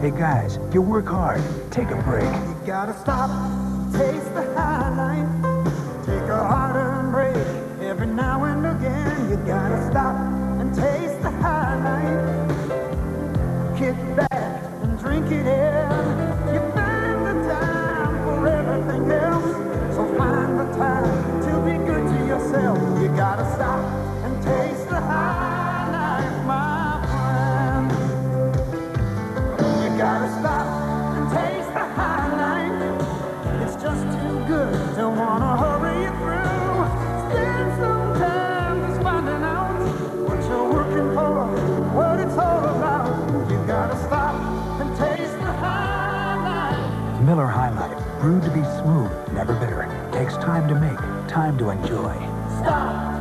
Hey guys, you work hard. Take a break. You gotta stop, taste the high life. Take a hard-earned break every now and again. You gotta stop and taste the high life. Kick back and drink it in. You find the time for everything else. So find the time to be good to yourself. You gotta stop gotta stop and taste the high life. It's just too good to wanna hurry you through. Spend some time just finding out what you're working for, what it's all about. You gotta stop and taste the high life. Miller High Life, brewed to be smooth, never bitter. Takes time to make, time to enjoy. Stop